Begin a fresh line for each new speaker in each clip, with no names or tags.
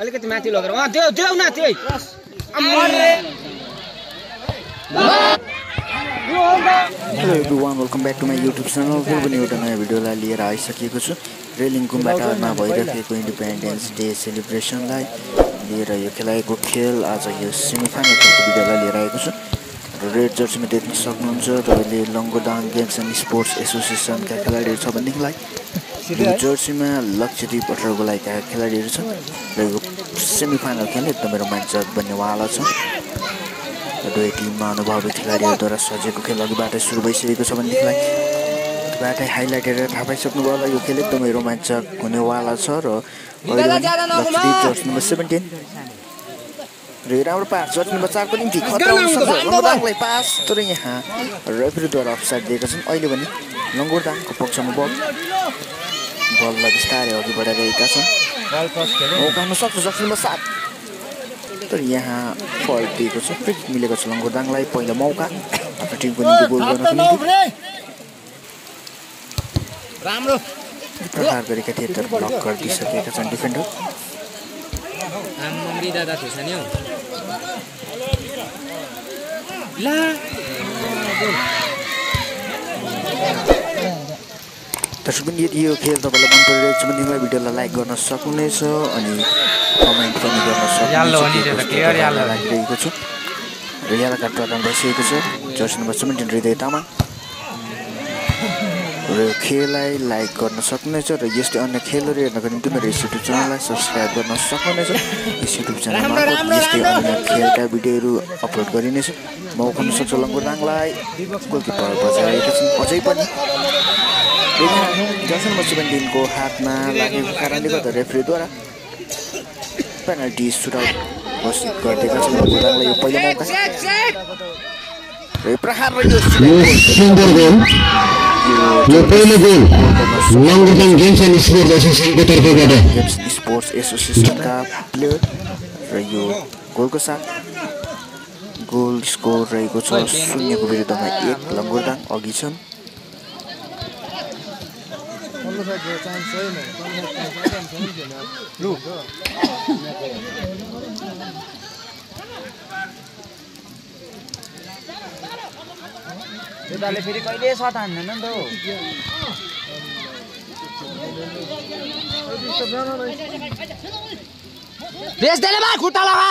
अलिकति माथि लगेर। देऊ देऊ न त्यही
hello everyone welcome back to my YouTube channel फेरि पनि एउटा नयाँ भिडियोलाई लिएर आइसकेको छु रेलिङ गुम्बाटारमा भइरहेको इन्डिपेन्डेन्स डे सेलिब्रेसनलाई लिएर यो खेलाएको खेल आज यो सेमिफाइनल खेलको भिडियोलाई लिएर आएको छु रेड जर्सीमा देख्न सक्नुहुन्छ तपाईँले लङ्गोदाङ गेम्स एन्ड स्पोर्ट्स एसोसिएसनका खेलाडीहरू छ भनेदेखिलाई ब्लु जर्सीमा लक्षद्वीप अठारको खेलाडीहरू छन्। र यो सेमिफाइनल खेल एकदमै रोमाञ्चक बन्नेवाला छ। दुवै टिममा अनुभवी खेलाडीहरूद्वारा सजिएको खेल अघिबाटै सुरु भइसकेको छ भनेदेखिलाई अघिबाटै हाइलाइट हेरेर थाहा पाइसक्नु भयो होला यो खेल एकदमै रोमाञ्चक हुनेवाला छ र जर्सी नम्बर सेभेन्टिन। र राम्रो पास जर्सी नम्बर चारको निम्ति खतरा लङ्गोदाङलाई पास तर यहाँ रेफ्रीद्वारा अफसाइड दिएका छन् अहिले पनि लङ्गोदाङको पक्षमा बल बललाई बिस्तारै अघि बढाइरहेका छन् मौका हुन सक्छ नम्बर सात तर यहाँ फल दिएको छ फ्रिक मिलेको छ लङ्गोदाङलाई पहिला मौका आफ्नो टिमको निम्ति गोल गर्नको निम्ति
राम्रो
प्रहार गरेका थिए तर ब्लक गरिदिइसकेका छन् डिफेन्डर
दादा थिएछ नि हौ ला
दर्शक पनि यदि यो खेल तपाईँलाई मन परिरहेको छ भनेदेखिलाई भिडियोलाई लाइक गर्न सक्नुहुनेछ अनि कमेन्ट पनि गर्न सक्नुहुनेछ। लागिरहेको छु। र कार्ड प्रदान भइसकेको छ। जर्सी नम्बर सेभेन्टिन हृदय तामाङ र यो खेललाई लाइक गर्न सक्नुहुनेछ र यस्तै अन्य खेलहरू हेर्नको निम्ति मेरो यस युट्युब च्यानललाई सब्सक्राइब गर्न सक्नुहुनेछ यस युट्युब च्यानलमा यस्तै अन्य खेलका भिडियोहरू अपलोड गरिनेछ। मौका हुन सक्छ लङ्गोदाङलाई गोलकिपर बजाएका छन् अझै पनि। जर्सी नम्बर सेभेन्टिनको हातमा लागेको कारणले गर्दा रेफ्रीद्वारा पेनल्टी सुटआउट घोषित गरिदिएका छन्। लङ्गोदाङलाई यो पहिलो मौका। र यो प्रहार र यो
यो पहिलो goal Langotang games and sports एसोसिएसनको तर्फबाट।
स्पोर्ट्स एसोसिएसनका प्लेयर र यो गोलको साथ गोल स्कोर रहेको छ शून्यको विरुद्धमा एक। लङ्गोदाङ अघि छन्।
दादाले फेरि कहिले सट हान्दैन नि त हौ खुट्टा लगा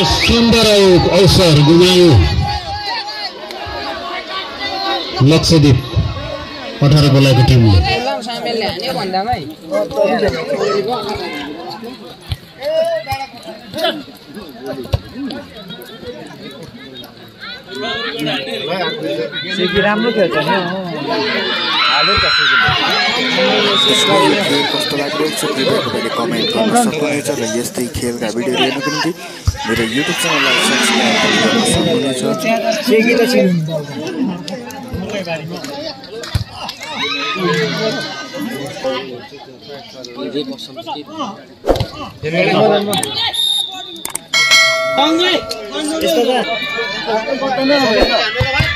अव- अवसर गुमायो लक्षद्वीप अठार बोलाएको टिमले
राम्रो खेल्छ
कस्तो लागिरहेको छ तपाईँले कमेन्ट गर्न सक्नुहुनेछ र यस्तै खेलका भिडियोहरू हेर्नको निम्ति मेरो युट्युब च्यानललाई सब्सक्राइब गर्न सक्नुहुनेछ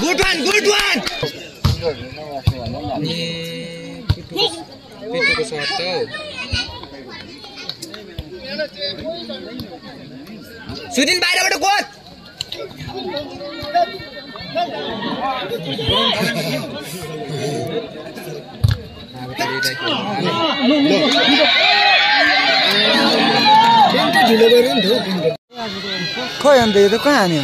गुड वान गुड वान पिट्टुको सर्ट त सुदिन बाहिरबाट गोद
खोइ अन्त यो त कहाँ हान्यो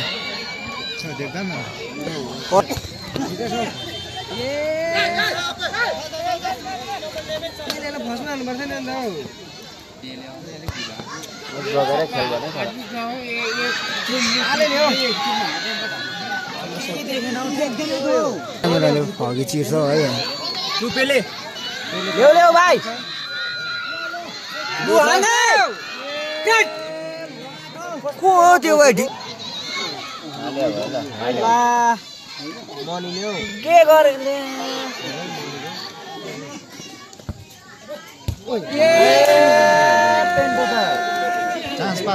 क्यामेराले फगी चिर्छ है भाइ को हो त्यो भाइ के गरेले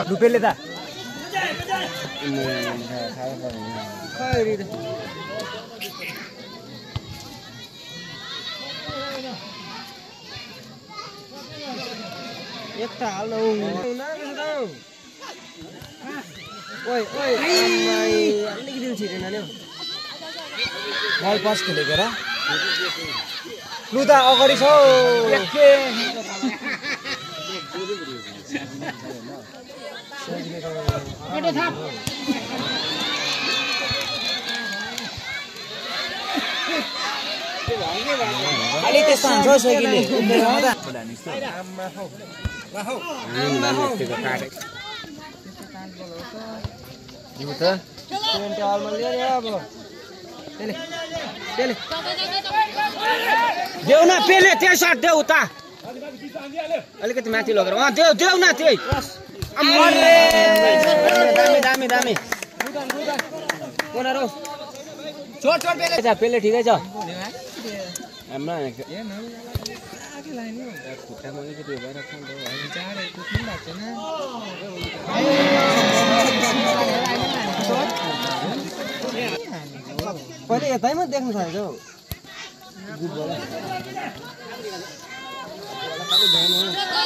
रुपेले त
यता हाल्नु ओइ ओइ अलिक दिन छिरेन
ल्याउ वाइपास खुलेको र लु त अगाडि छौ के अलि त्यस्तो हान्छ हौ
देऊ न पेले त्यही सर्ट देऊ त अलिकति माथि लगेर अँ देऊ देऊ न त्यही! दामी दामी दामी छोड छोड पेले। छ पेले ठिकै छ। हाम्रो खुट्टामा अलिकति भइरहेको पहिले यतैमा देख्नु छ हौ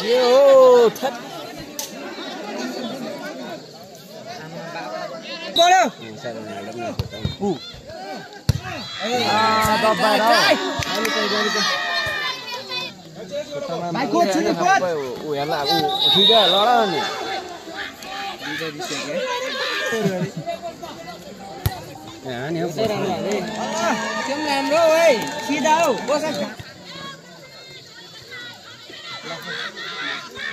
यो हो थेट। पढ्यो कोच ऊ ठिकै लड नि राम्रो है। सिधा हौ।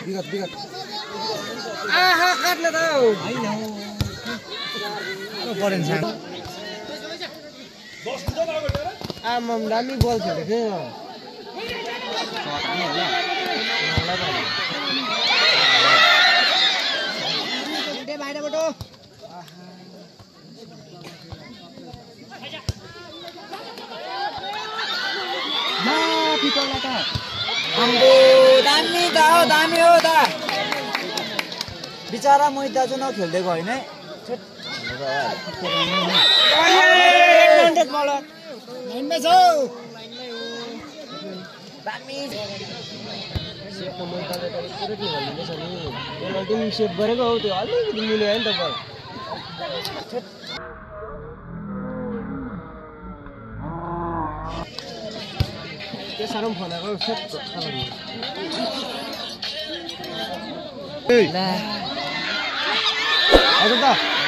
विगत विगत आहा काट्न त हौ आमाम दामी बल थियो बाहिरबाट
आम्बो दामी त हो दामी हो त बिचरा मोहित दाजु नखेलिदिएको होइन है
सेभ गरेको हौ त्यो अलिकति मिल्यो नि त बल त्यो साह्रो सेट हजुर त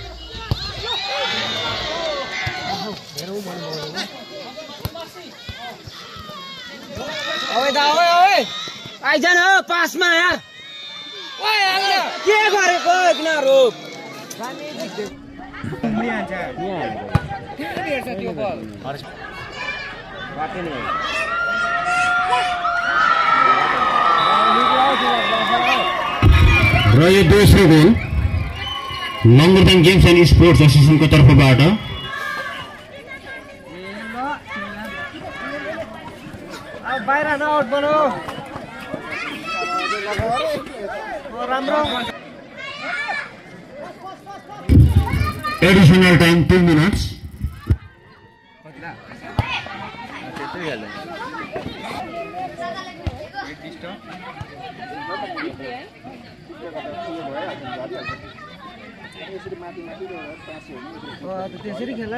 ओए दा ओए ओए आइज न हो पासमा यार के गरेको किन रोप
र यो दोस्रो goal Mangaldang games and sports एसोसिएसनको तर्फबाट
बाहिर न आउट बनाऊ। राम्रो।
एडिसनल टाइम टु मिनट्स
त्यसरी खेल्ला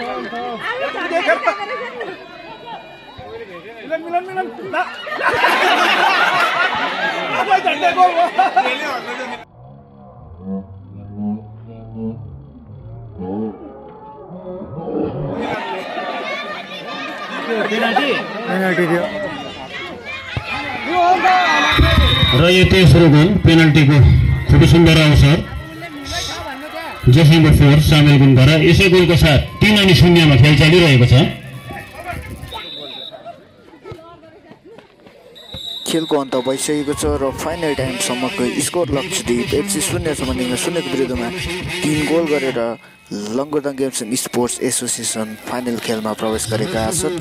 न भरेले खाली मान्छे त एउटा
र यो तेस्रो गोल पेनल्टीको खुबै सुन्दर अवसर जस नम्बर फोर सामेल गुणद्वारा यसै गोलको साथ तिन अनि शून्यमा खेल चलिरहेको छ।
खेलको अन्त भइसकेको छ र फाइनल टाइमसम्मको स्कोर लक्षद्वीप एफसी शून्य सम्बन्धी शून्यको विरुद्धमा तिन गोल गरेर Langodang games and sports association final खेलमा प्रवेश गरेका छन्।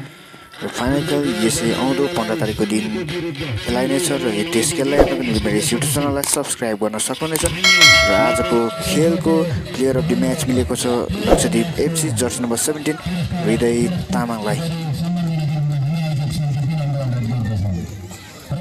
र फाइनल खेल यसै आउँदो पन्ध्र तारिकको दिन खेलाइनेछ र यो त्यस खेललाई तपाईँ मेरो युट्युब च्यानललाई सब्सक्राइब गर्न सक्नुहुनेछ र आजको खेलको प्लेयर अफ द म्याच मिलेको छ Lakshadweep FC jersey number seventeen Hriday तामाङलाई